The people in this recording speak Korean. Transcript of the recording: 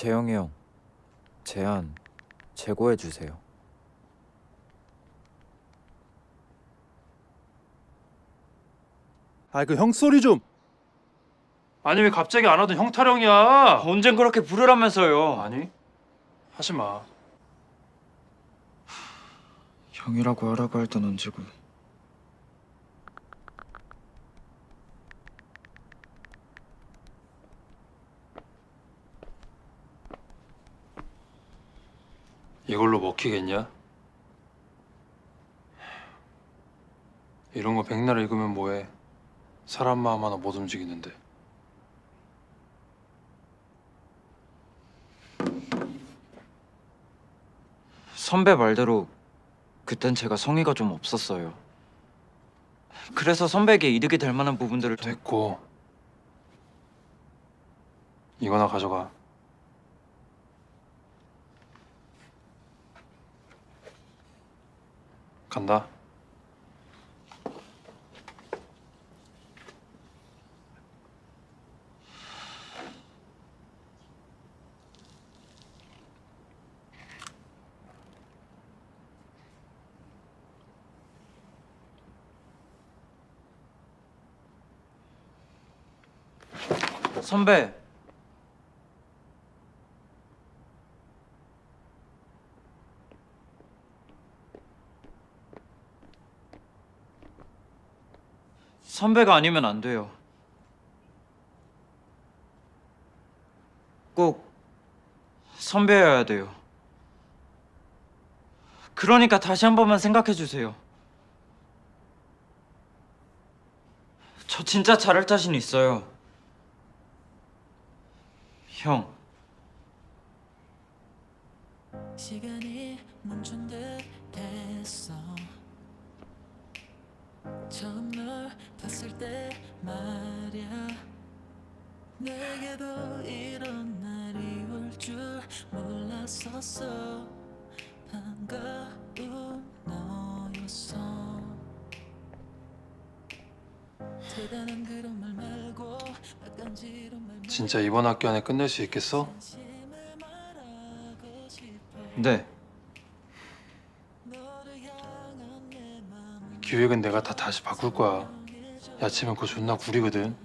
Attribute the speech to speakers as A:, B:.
A: 재영이 형, 제안 재고해 주세요.
B: 아그형 소리 좀.
C: 아니 왜 갑자기 안 하던 형 타령이야?
D: 언젠 그렇게 부르라면서요.
C: 아니 하지 마.
D: 형이라고 하라고 할 땐 언제고.
C: 이걸로 먹히겠냐? 이런 거 백날 읽으면 뭐해? 사람 마음 하나 못 움직이는데.
D: 선배 말대로 그땐 제가 성의가 좀 없었어요. 그래서 선배에게 이득이 될 만한 부분들을 되...
C: 됐고 이거나 가져가. 간다.
D: 선배. 선배가 아니면 안 돼요. 꼭 선배여야 돼요. 그러니까 다시 한 번만 생각해 주세요. 저 진짜 잘할 자신 있어요. 형.
E: 시간이 멈춘 듯 했어 처음 널 봤을 때 말야 내게도 이런 날이 올 줄 몰랐었어 반가운 너였어 대단한 그런 말 말고 약간지런 말
C: 진짜 이번 학기 안에 끝낼 수 있겠어?
D: 네.
C: 기획은 내가 다 다시 바꿀 거야. 야채면 그거 존나 구리거든.